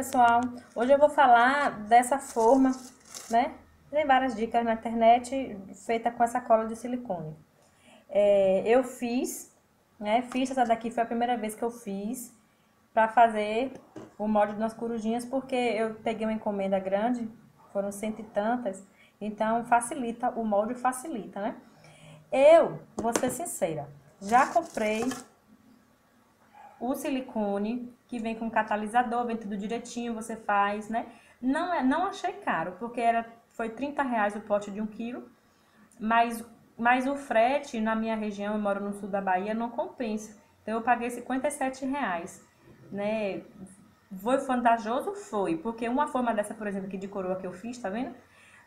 pessoal! Hoje eu vou falar dessa forma, né? Tem várias dicas na internet feita com essa cola de silicone. É, eu fiz, né? Fiz essa daqui, foi a primeira vez que eu fiz para fazer o molde das corujinhas, porque eu peguei uma encomenda grande, foram cento e tantas, então facilita, o molde facilita, né? Eu, vou ser sincera, já comprei o silicone, que vem com catalisador, vem tudo direitinho, você faz, né? Não, é, não achei caro, porque era, foi 30 reais o pote de um quilo, mas, mas o frete na minha região, eu moro no sul da Bahia, não compensa. Então eu paguei 57 reais, né? Foi vantajoso? Foi, porque uma forma dessa, por exemplo, aqui de coroa que eu fiz, tá vendo?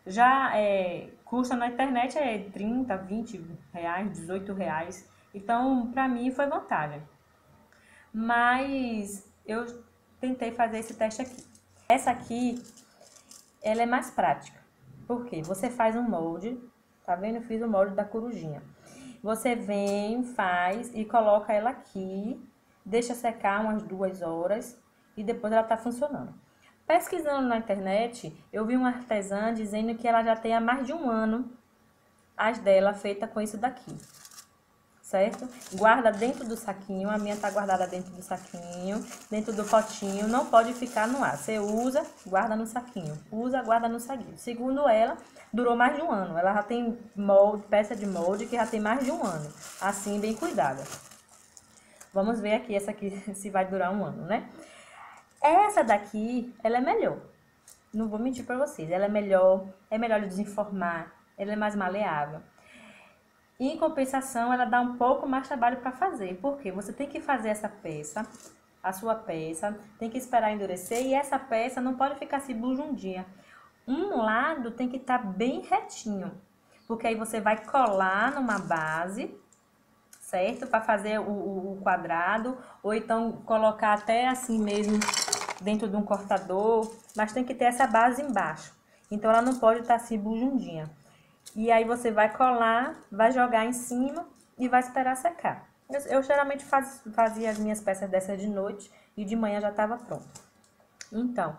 Já é, custa na internet é 30, 20 reais, 18 reais. Então, pra mim foi vantagem mas eu tentei fazer esse teste aqui. Essa aqui, ela é mais prática. Por quê? Você faz um molde, tá vendo? Eu fiz o molde da corujinha. Você vem, faz e coloca ela aqui, deixa secar umas duas horas e depois ela tá funcionando. Pesquisando na internet, eu vi uma artesã dizendo que ela já tem há mais de um ano as dela feita com isso daqui certo? Guarda dentro do saquinho, a minha tá guardada dentro do saquinho, dentro do potinho, não pode ficar no ar. Você usa, guarda no saquinho, usa, guarda no saquinho. Segundo ela, durou mais de um ano. Ela já tem molde, peça de molde que já tem mais de um ano, assim, bem cuidada. Vamos ver aqui essa aqui se vai durar um ano, né? Essa daqui, ela é melhor. Não vou mentir pra vocês, ela é melhor, é melhor de desenformar, ela é mais maleável. Em compensação, ela dá um pouco mais trabalho para fazer, porque você tem que fazer essa peça, a sua peça, tem que esperar endurecer e essa peça não pode ficar se bujundinha. Um lado tem que estar tá bem retinho, porque aí você vai colar numa base, certo? Para fazer o, o, o quadrado, ou então colocar até assim mesmo dentro de um cortador, mas tem que ter essa base embaixo. Então, ela não pode estar tá assim bujundinha. E aí você vai colar, vai jogar em cima e vai esperar secar. Eu, eu geralmente faz, fazia as minhas peças dessas de noite e de manhã já estava pronto. Então,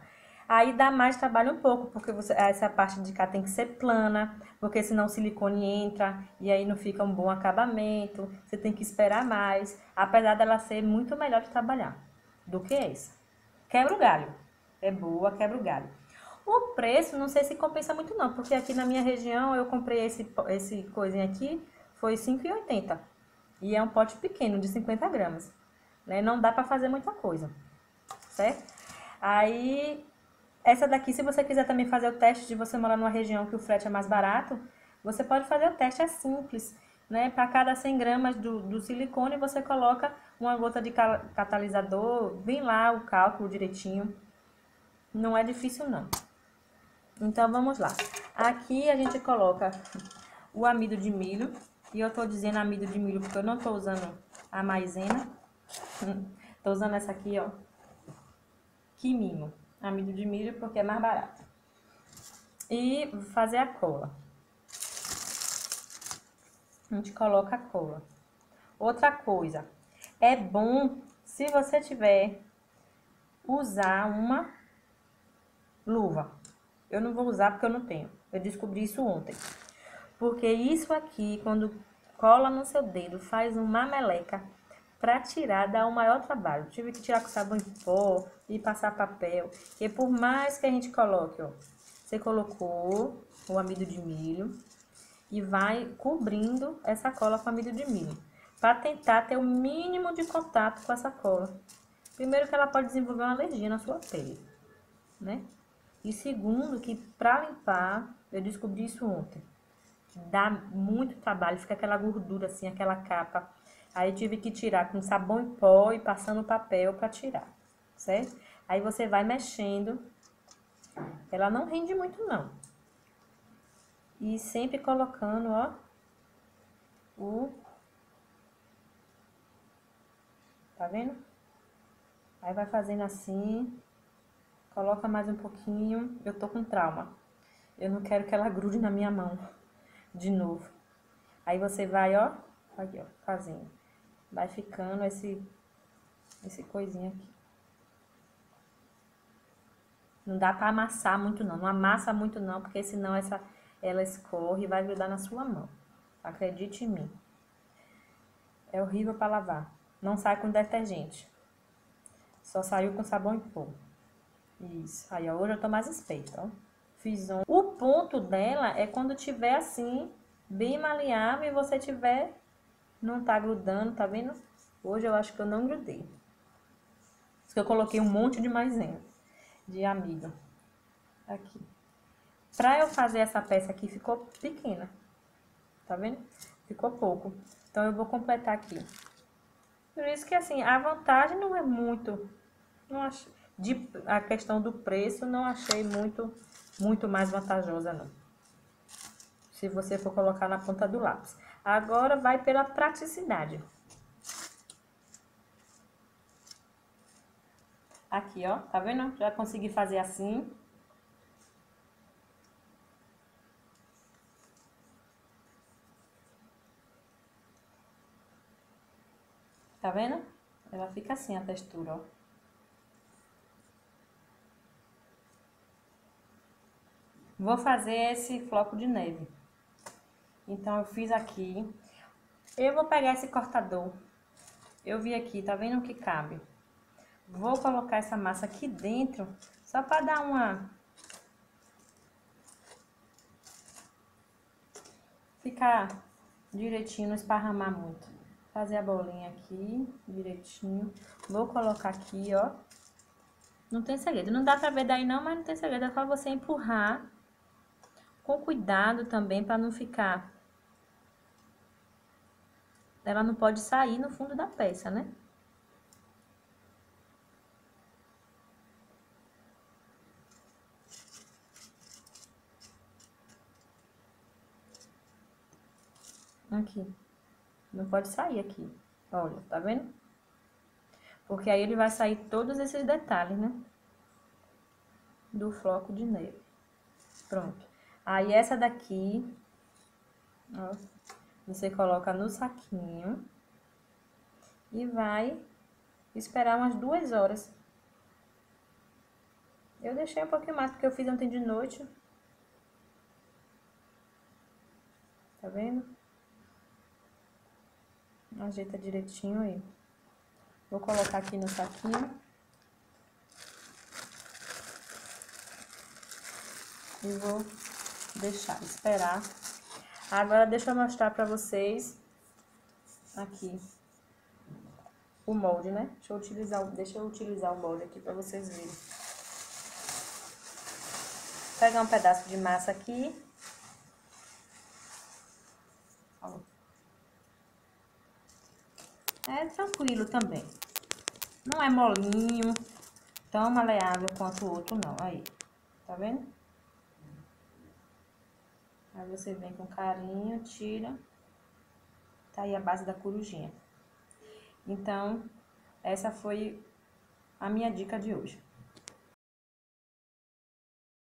aí dá mais trabalho um pouco, porque você, essa parte de cá tem que ser plana, porque senão o silicone entra e aí não fica um bom acabamento. Você tem que esperar mais, apesar dela ser muito melhor de trabalhar do que essa. Quebra o galho. É boa, quebra o galho. O preço, não sei se compensa muito não, porque aqui na minha região eu comprei esse, esse coisinha aqui, foi R$ 5,80. E é um pote pequeno, de 50 gramas. Né? Não dá pra fazer muita coisa, certo? Aí, essa daqui, se você quiser também fazer o teste de você morar numa região que o frete é mais barato, você pode fazer o teste, é simples. Né? Para cada 100 gramas do, do silicone, você coloca uma gota de catalisador, vem lá o cálculo direitinho. Não é difícil não. Então, vamos lá. Aqui a gente coloca o amido de milho. E eu tô dizendo amido de milho porque eu não tô usando a maisena. tô usando essa aqui, ó. Que mimo. Amido de milho porque é mais barato. E fazer a cola. A gente coloca a cola. Outra coisa. É bom se você tiver usar uma luva eu não vou usar porque eu não tenho. Eu descobri isso ontem. Porque isso aqui, quando cola no seu dedo, faz uma meleca. Pra tirar, dá o maior trabalho. Tive que tirar com sabão em pó e passar papel. E por mais que a gente coloque, ó. Você colocou o amido de milho e vai cobrindo essa cola com amido de milho. Para tentar ter o mínimo de contato com essa cola. Primeiro que ela pode desenvolver uma alergia na sua pele, né? E segundo, que para limpar, eu descobri isso ontem, que dá muito trabalho, fica aquela gordura assim, aquela capa. Aí tive que tirar com sabão em pó e passando papel para tirar, certo? Aí você vai mexendo. Ela não rende muito não. E sempre colocando, ó, o Tá vendo? Aí vai fazendo assim, Coloca mais um pouquinho. Eu tô com trauma. Eu não quero que ela grude na minha mão de novo. Aí você vai, ó, aqui, ó, fazendo. Vai ficando esse, esse coisinha aqui. Não dá para amassar muito não, não amassa muito não, porque senão essa ela escorre e vai grudar na sua mão. Acredite em mim. É horrível para lavar. Não sai com detergente. Só saiu com sabão em pó. Isso. Aí, ó, hoje eu tô mais esperta, ó. Fiz um. O ponto dela é quando tiver assim, bem maleável e você tiver... Não tá grudando, tá vendo? Hoje eu acho que eu não grudei. Porque eu coloquei um monte de maisena de amido. Aqui. Pra eu fazer essa peça aqui, ficou pequena. Tá vendo? Ficou pouco. Então, eu vou completar aqui. Por isso que, assim, a vantagem não é muito... Não acho, de, a questão do preço, não achei muito, muito mais vantajosa, não. Se você for colocar na ponta do lápis. Agora, vai pela praticidade. Aqui, ó, tá vendo? Já consegui fazer assim. Tá vendo? Ela fica assim a textura, ó. Vou fazer esse floco de neve. Então, eu fiz aqui. Eu vou pegar esse cortador. Eu vi aqui, tá vendo que cabe? Vou colocar essa massa aqui dentro, só para dar uma... Ficar direitinho, não esparramar muito. Fazer a bolinha aqui, direitinho. Vou colocar aqui, ó. Não tem segredo. Não dá pra ver daí não, mas não tem segredo. É só você empurrar. Com cuidado também, pra não ficar... Ela não pode sair no fundo da peça, né? Aqui. Não pode sair aqui. Olha, tá vendo? Porque aí ele vai sair todos esses detalhes, né? Do floco de neve. Pronto. Aí essa daqui, ó, você coloca no saquinho e vai esperar umas duas horas. Eu deixei um pouquinho mais porque eu fiz ontem de noite. Tá vendo? Ajeita direitinho aí. Vou colocar aqui no saquinho. E vou deixar, esperar. Agora, deixa eu mostrar pra vocês aqui o molde, né? Deixa eu utilizar, deixa eu utilizar o molde aqui pra vocês verem. Pegar um pedaço de massa aqui. É tranquilo também. Não é molinho, tão maleável quanto o outro não. Aí, tá vendo? Aí você vem com carinho, tira. Tá aí a base da corujinha. Então, essa foi a minha dica de hoje.